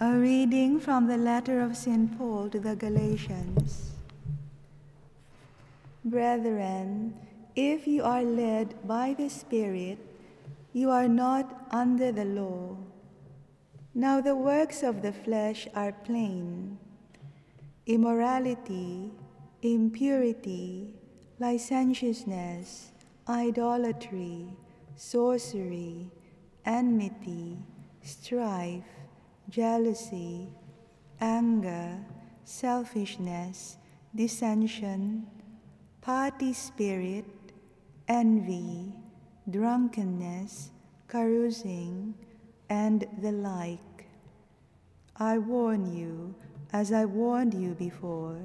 A reading from the letter of St. Paul to the Galatians. Brethren, if you are led by the Spirit, you are not under the law. Now the works of the flesh are plain immorality, impurity, licentiousness, idolatry, sorcery, enmity, strife, jealousy, anger, selfishness, dissension, party spirit, envy, drunkenness, carousing, and the like. I warn you, as I warned you before,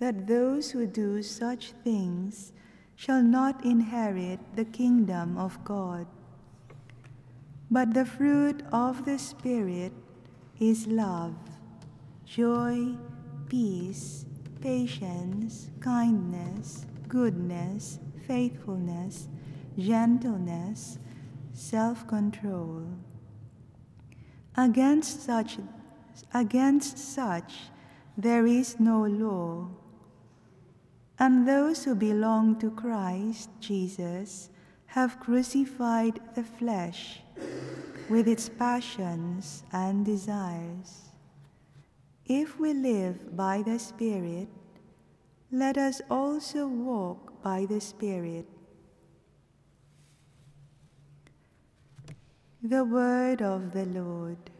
that those who do such things shall not inherit the kingdom of God. But the fruit of the Spirit is love, joy, peace, patience, kindness, goodness, faithfulness, gentleness, self control. Against such, against such there is no law. And those who belong to Christ Jesus have crucified the flesh with its passions and desires. If we live by the Spirit, let us also walk by the Spirit. The word of the Lord.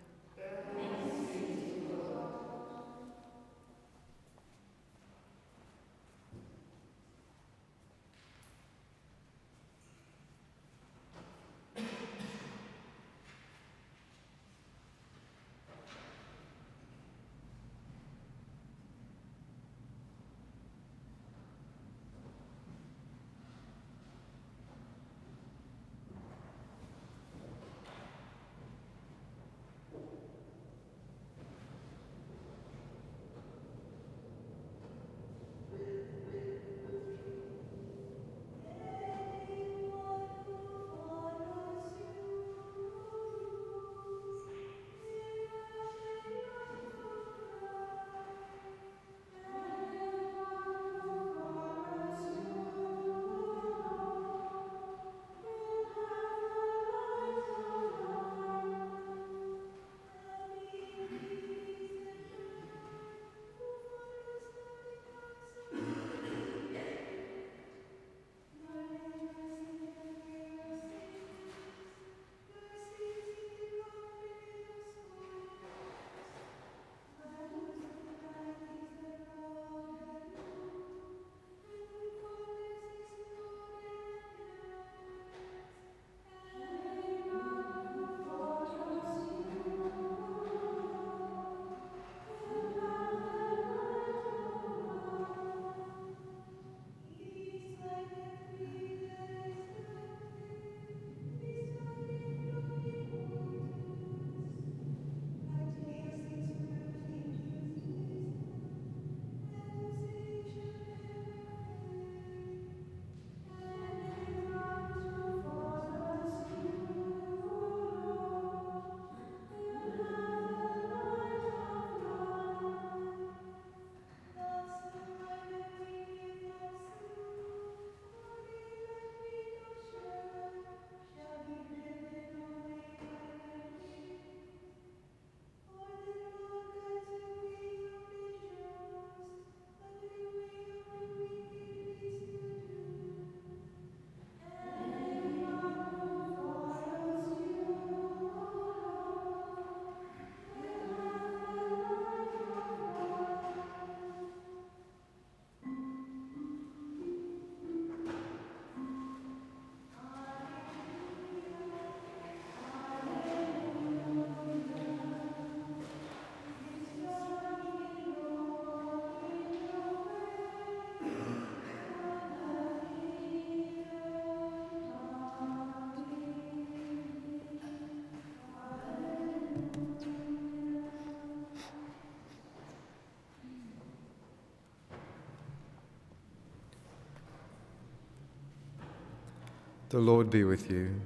The Lord be with you.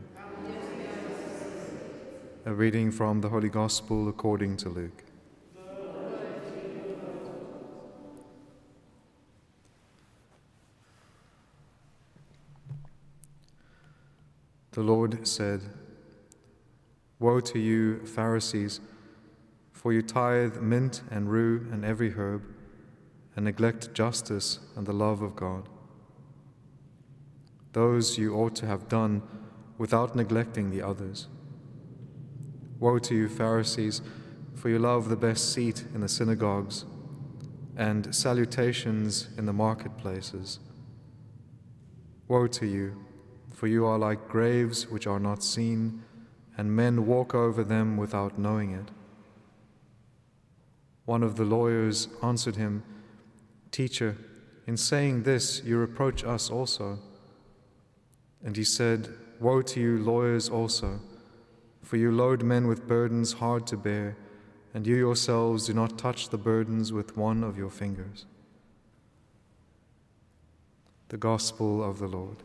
A reading from the Holy Gospel according to Luke. The Lord said, Woe to you, Pharisees, for you tithe mint and rue and every herb, and neglect justice and the love of God. Those you ought to have done without neglecting the others. Woe to you, Pharisees, for you love the best seat in the synagogues and salutations in the marketplaces. Woe to you! for you are like graves which are not seen, and men walk over them without knowing it. One of the lawyers answered him, Teacher, in saying this, you reproach us also. And he said, Woe to you, lawyers also, for you load men with burdens hard to bear, and you yourselves do not touch the burdens with one of your fingers. The Gospel of the Lord.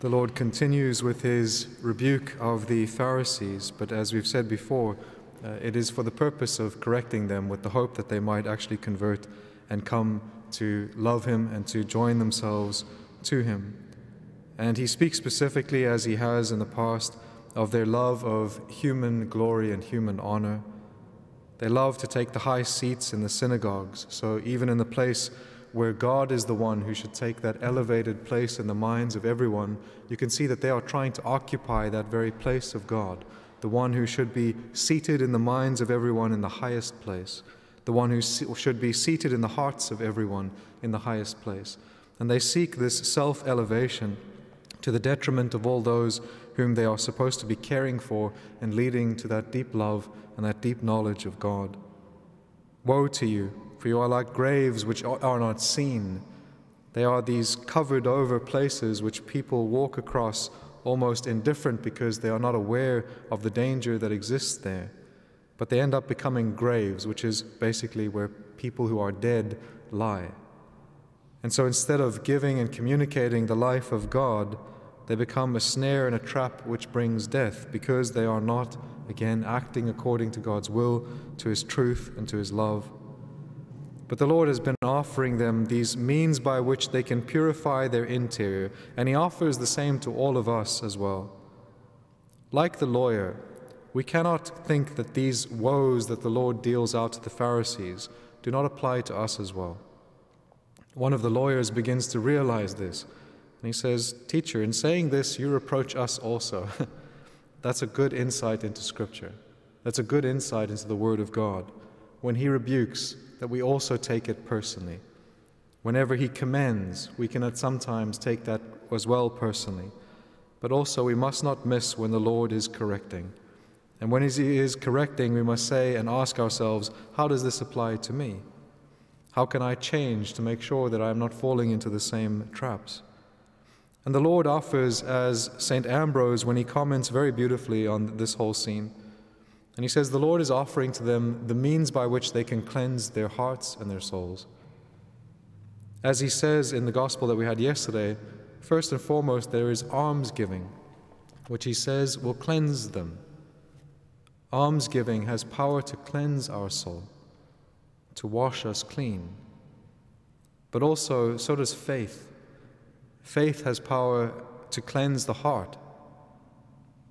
The Lord continues with his rebuke of the Pharisees, but as we've said before, uh, it is for the purpose of correcting them with the hope that they might actually convert and come to love him and to join themselves to him. And he speaks specifically, as he has in the past, of their love of human glory and human honor. They love to take the high seats in the synagogues, so even in the place where God is the one who should take that elevated place in the minds of everyone, you can see that they are trying to occupy that very place of God, the one who should be seated in the minds of everyone in the highest place, the one who should be seated in the hearts of everyone in the highest place. And they seek this self elevation to the detriment of all those whom they are supposed to be caring for and leading to that deep love and that deep knowledge of God. Woe to you! for you are like graves which are not seen. They are these covered over places which people walk across almost indifferent because they are not aware of the danger that exists there. But they end up becoming graves, which is basically where people who are dead lie. And so instead of giving and communicating the life of God, they become a snare and a trap which brings death because they are not, again, acting according to God's will, to His truth, and to His love. But the Lord has been offering them these means by which they can purify their interior, and He offers the same to all of us as well. Like the lawyer, we cannot think that these woes that the Lord deals out to the Pharisees do not apply to us as well. One of the lawyers begins to realize this, and he says, Teacher, in saying this, you reproach us also. That's a good insight into Scripture. That's a good insight into the Word of God. When he rebukes, that we also take it personally. Whenever He commends, we can at sometimes take that as well personally. But also, we must not miss when the Lord is correcting. And when He is correcting, we must say and ask ourselves, how does this apply to me? How can I change to make sure that I am not falling into the same traps? And the Lord offers, as St. Ambrose, when he comments very beautifully on this whole scene, and he says the Lord is offering to them the means by which they can cleanse their hearts and their souls. As he says in the gospel that we had yesterday, first and foremost, there is almsgiving, which he says will cleanse them. Almsgiving has power to cleanse our soul, to wash us clean. But also, so does faith. Faith has power to cleanse the heart.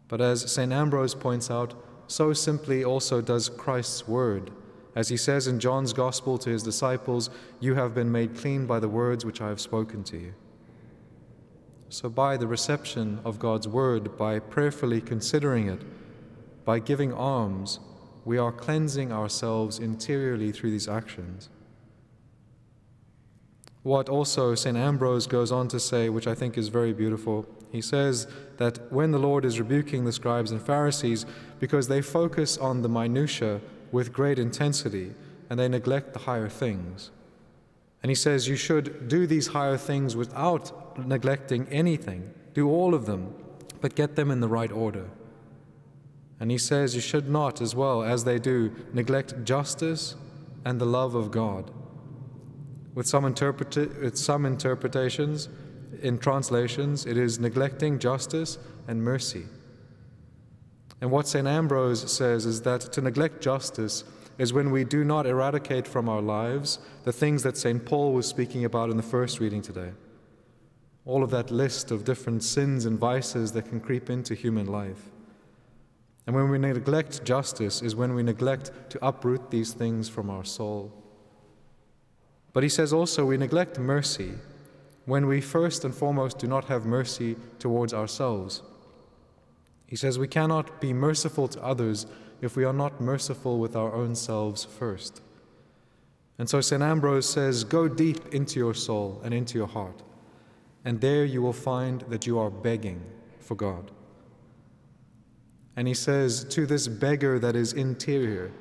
But as St. Ambrose points out, so simply also does Christ's word. As he says in John's Gospel to his disciples, You have been made clean by the words which I have spoken to you. So, by the reception of God's word, by prayerfully considering it, by giving alms, we are cleansing ourselves interiorly through these actions. What also St. Ambrose goes on to say, which I think is very beautiful, he says that when the Lord is rebuking the scribes and Pharisees, because they focus on the minutiae with great intensity and they neglect the higher things. And he says you should do these higher things without neglecting anything. Do all of them, but get them in the right order. And he says you should not, as well as they do, neglect justice and the love of God. With some, interpreta- with some interpretations, in translations, it is neglecting justice and mercy. And what St. Ambrose says is that to neglect justice is when we do not eradicate from our lives the things that St. Paul was speaking about in the first reading today. All of that list of different sins and vices that can creep into human life. And when we neglect justice is when we neglect to uproot these things from our soul. But he says also we neglect mercy when we first and foremost do not have mercy towards ourselves. He says we cannot be merciful to others if we are not merciful with our own selves first. And so St. Ambrose says, Go deep into your soul and into your heart, and there you will find that you are begging for God. And he says, To this beggar that is interior,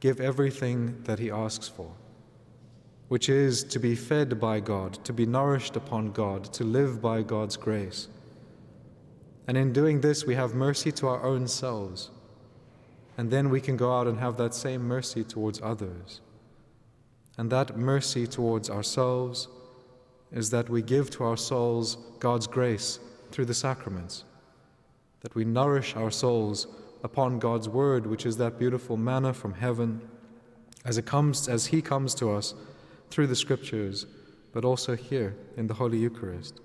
give everything that he asks for, which is to be fed by God, to be nourished upon God, to live by God's grace. And in doing this, we have mercy to our own selves. And then we can go out and have that same mercy towards others. And that mercy towards ourselves is that we give to our souls God's grace through the sacraments that we nourish our souls upon God's word, which is that beautiful manna from heaven, as it comes as He comes to us through the scriptures, but also here in the Holy Eucharist,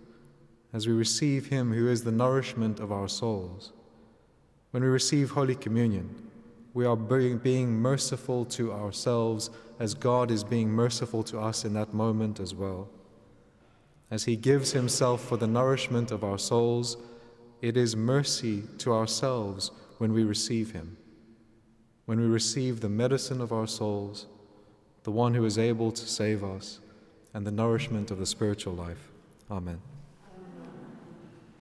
as we receive Him who is the nourishment of our souls. When we receive Holy Communion, we are being merciful to ourselves as God is being merciful to us in that moment as well. As He gives Himself for the nourishment of our souls, it is mercy to ourselves when we receive Him, when we receive the medicine of our souls, the one who is able to save us, and the nourishment of the spiritual life. Amen.